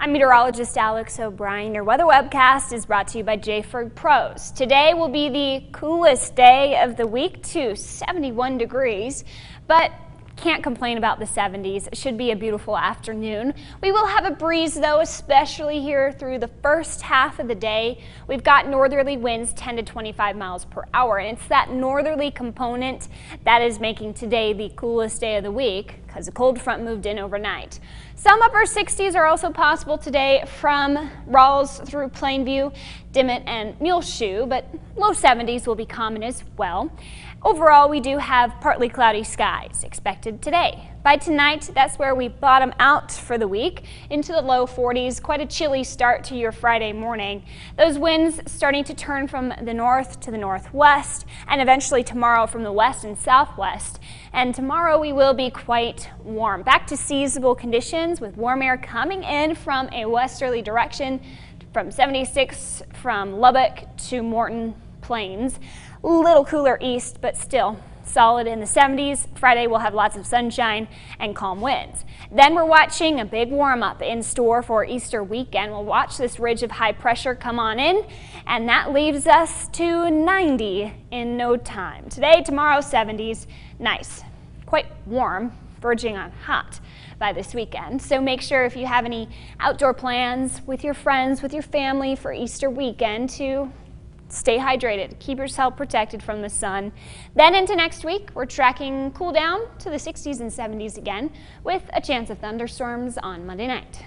I'm meteorologist Alex O'Brien. Your weather webcast is brought to you by Jayford Pros. Today will be the coolest day of the week to 71 degrees, but can't complain about the 70s. It should be a beautiful afternoon. We will have a breeze though, especially here through the first half of the day. We've got northerly winds 10 to 25 miles per hour, and it's that northerly component that is making today the coolest day of the week because a cold front moved in overnight. Some upper 60s are also possible today from Ralls through Plainview, Dimmitt, and Muleshoe, but low 70s will be common as well. Overall, we do have partly cloudy skies expected today. By tonight, that's where we bottom out for the week into the low 40s. Quite a chilly start to your Friday morning. Those winds starting to turn from the north to the northwest and eventually tomorrow from the west and southwest. And tomorrow we will be quite warm. Back to seasonable conditions with warm air coming in from a westerly direction from 76 from Lubbock to Morton Plains. A little cooler east, but still solid in the 70s. Friday we'll have lots of sunshine and calm winds. Then we're watching a big warm up in store for Easter weekend. We'll watch this ridge of high pressure come on in and that leaves us to 90 in no time. Today, tomorrow 70s, nice, quite warm, verging on hot by this weekend. So make sure if you have any outdoor plans with your friends, with your family for Easter weekend to Stay hydrated, keep yourself protected from the sun. Then into next week, we're tracking cool down to the 60s and 70s again with a chance of thunderstorms on Monday night.